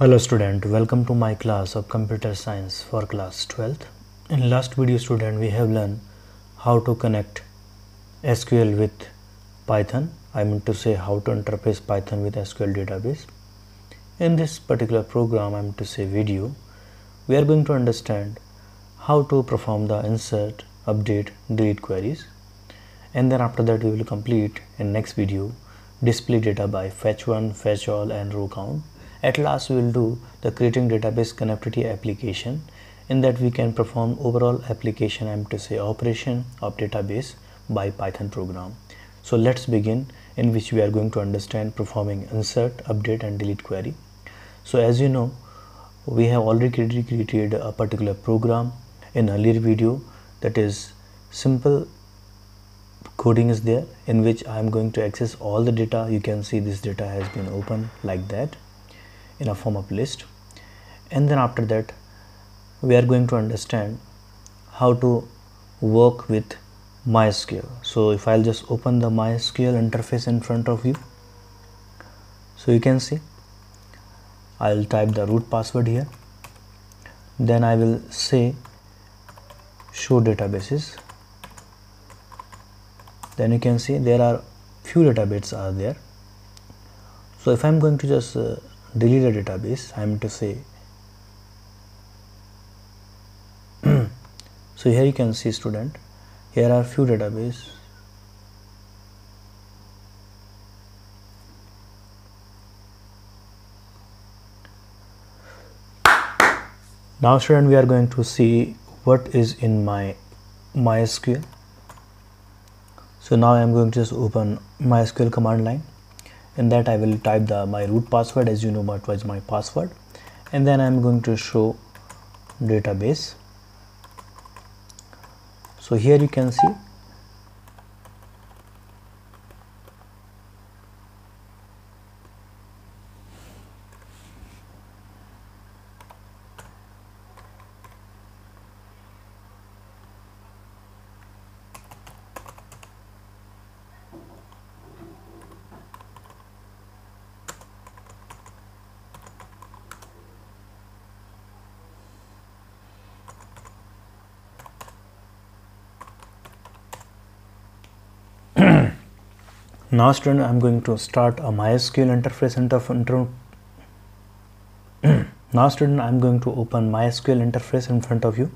Hello student, welcome to my class of computer science for class 12th. In last video student we have learned how to connect SQL with Python. I mean to say how to interface Python with SQL database. In this particular program I mean to say video we are going to understand how to perform the insert, update, delete queries and then after that we will complete in next video display data by fetch one, fetch all and row count at last we will do the creating database connectivity application in that we can perform overall application I'm to say operation of database by Python program. So let's begin in which we are going to understand performing insert, update and delete query. So as you know we have already created a particular program in earlier video that is simple coding is there in which I am going to access all the data you can see this data has been open like that in a form of list. And then after that we are going to understand how to work with MySQL. So if I'll just open the MySQL interface in front of you. So you can see I'll type the root password here. Then I will say show databases. Then you can see there are few databases are there. So if I'm going to just uh, delete a database I am to say. So here you can see student here are few database. Now student we are going to see what is in my MySQL. So now I am going to just open MySQL command line in that I will type the my root password. As you know what was my password. And then I'm going to show database. So here you can see now student I'm going to start a MySQL interface inter now student I'm going to open MySQL interface in front of you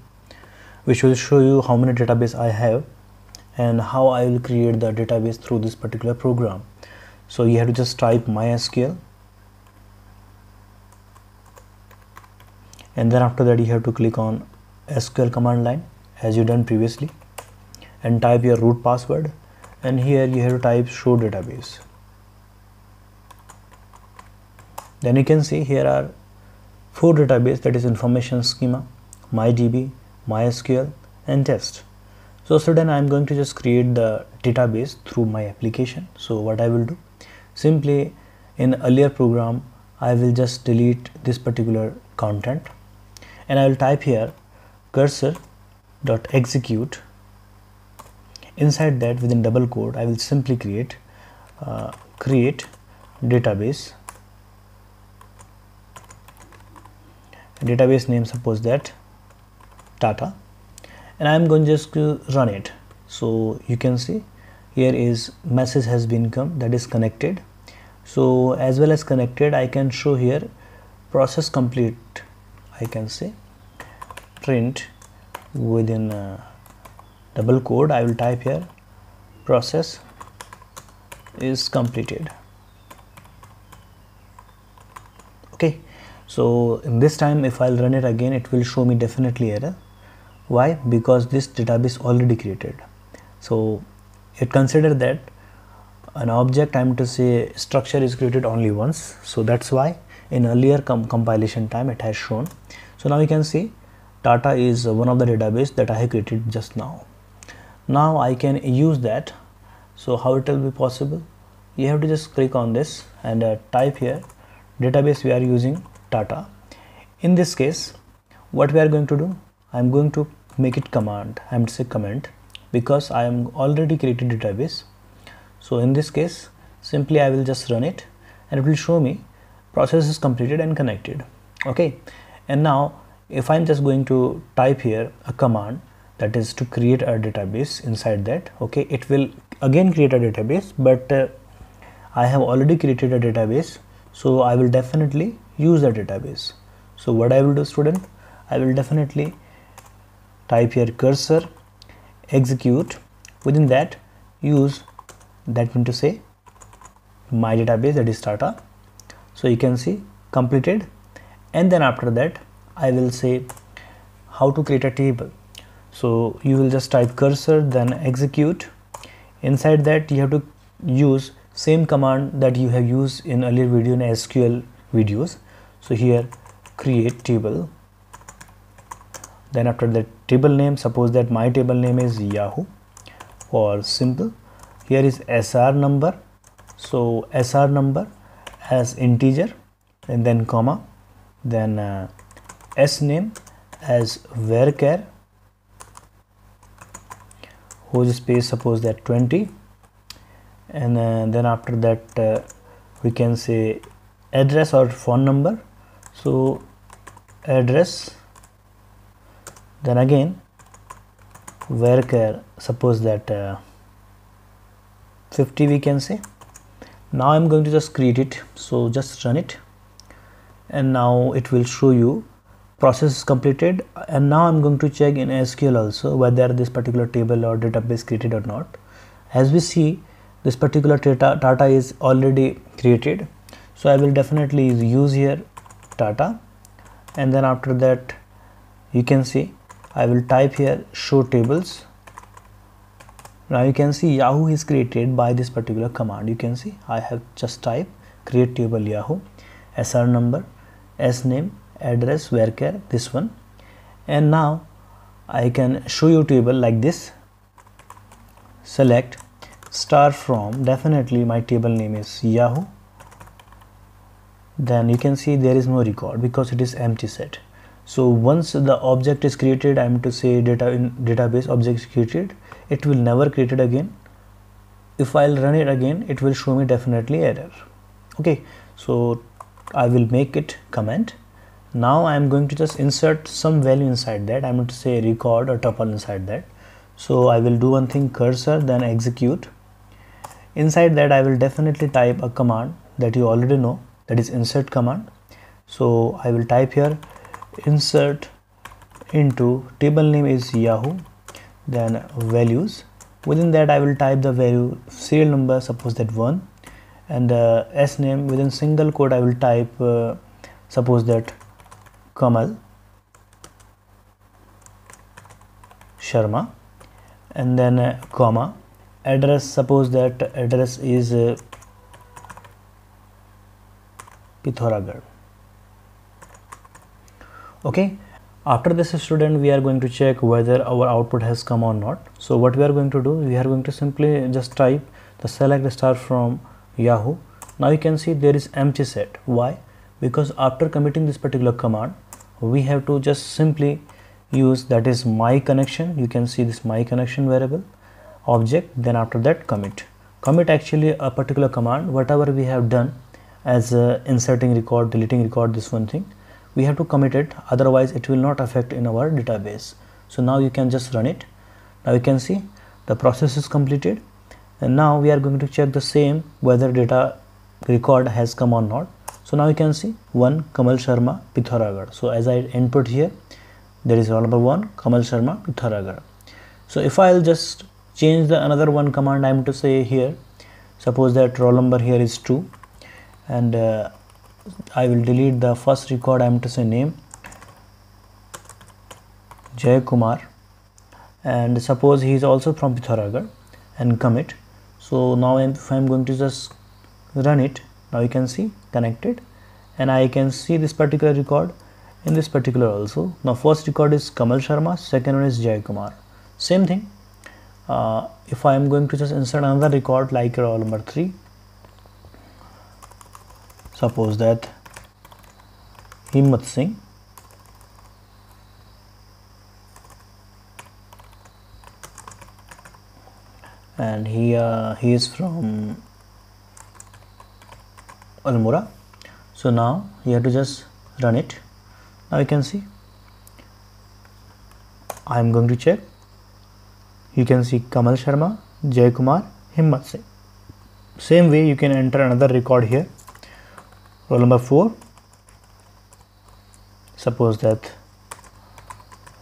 which will show you how many database I have and how I will create the database through this particular program. So you have to just type MySQL and then after that you have to click on SQL command line as you done previously and type your root password and here you have to type show database. Then you can see here are four database that is information schema mydb mysql and test. So so i'm going to just create the database through my application. So what i will do? Simply in earlier program i will just delete this particular content. And i will type here cursor dot execute inside that within double quote I will simply create uh, create database. Database name suppose that Tata and I am going just to run it. So you can see here is message has been come that is connected. So as well as connected I can show here process complete. I can say print within uh, double quote I will type here. Process is completed. Okay. So in this time if I'll run it again it will show me definitely error. Why? Because this database already created. So it consider that an object I'm to say structure is created only once. So that's why in earlier com compilation time it has shown. So now you can see data is one of the database that I have created just now now I can use that. So how it will be possible? You have to just click on this and uh, type here database we are using Tata. In this case what we are going to do? I'm going to make it command I'm to say comment because I am already created database. So in this case simply I will just run it and it will show me process is completed and connected. Okay. And now if I'm just going to type here a command that is to create a database inside that okay? It will again create a database but uh, I have already created a database so I will definitely use the database. So what I will do student? I will definitely type here cursor execute. Within that use that mean to say my database that is data so you can see completed. And then after that I will say how to create a table so you will just type cursor then execute. Inside that you have to use same command that you have used in earlier video in SQL videos. So here create table. Then after that table name suppose that my table name is Yahoo or simple. Here is SR number. So SR number as integer and then comma. Then uh, S name as varchar whose space suppose that 20 and uh, then after that uh, we can say address or phone number. So address then again varchar suppose that uh, 50 we can say. Now I'm going to just create it. So just run it. And now it will show you process is completed and now I'm going to check in SQL also whether this particular table or database created or not. As we see this particular data, data is already created. So I will definitely use here data and then after that you can see I will type here show tables. Now you can see Yahoo is created by this particular command. You can see I have just type create table Yahoo SR number S name address varchar this one. And now I can show you table like this. Select star from definitely my table name is Yahoo. Then you can see there is no record because it is empty set. So once the object is created I am to say data in database object is created it will never created again. If I'll run it again it will show me definitely error. Okay. So I will make it comment now I am going to just insert some value inside that. I'm going to say record or tuple inside that. So I will do one thing cursor then execute. Inside that I will definitely type a command that you already know that is insert command. So I will type here insert into table name is Yahoo then values. Within that I will type the value serial number suppose that 1 and uh, S name. Within single quote I will type uh, suppose that Kamal Sharma and then uh, comma address suppose that address is uh, Pithoragarh okay after this student we are going to check whether our output has come or not. So what we are going to do we are going to simply just type the select star from Yahoo. Now you can see there is empty set. Why because after committing this particular command we have to just simply use that is my connection. You can see this my connection variable object then after that commit. Commit actually a particular command. Whatever we have done as uh, inserting record deleting record this one thing we have to commit it. Otherwise it will not affect in our database. So now you can just run it. Now you can see the process is completed. And now we are going to check the same whether data record has come or not so now you can see one Kamal Sharma Pithoragarh so as I input here there is roll number one Kamal Sharma Pithoragarh so if I'll just change the another one command I'm to say here suppose that roll number here is 2 and uh, I will delete the first record I'm to say name Jay Kumar and suppose he is also from Pithoragarh and commit. So now if I'm going to just run it now you can see connected. And I can see this particular record in this particular also. Now first record is Kamal Sharma second one is Jay Kumar. Same thing. Uh, if I am going to just insert another record like roll number 3 suppose that Himmat Singh. And he uh, he is from Almora so now you have to just run it. Now you can see. I am going to check. You can see Kamal Sharma Jay Kumar Himmat Singh. Same way you can enter another record here. Roll number 4 suppose that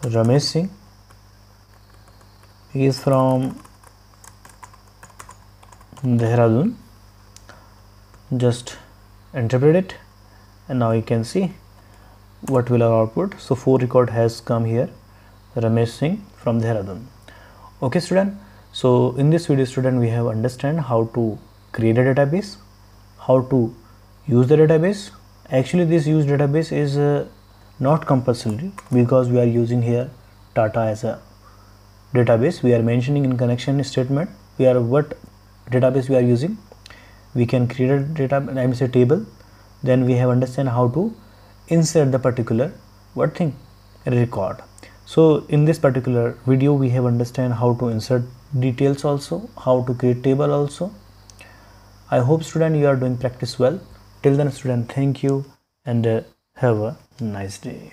Ramesh Singh is from Dehradun. Just interpret it. And now you can see what will our output. So 4 record has come here. Ramesh Singh from Dehradun. Okay student. So in this video student we have understand how to create a database how to use the database. Actually this use database is uh, not compulsory because we are using here Tata as a database. We are mentioning in connection statement we are what database we are using we can create a data I mean say table. Then we have understand how to insert the particular what thing record. So in this particular video we have understand how to insert details also how to create table also. I hope student you are doing practice well. Till then student thank you and uh, have a nice day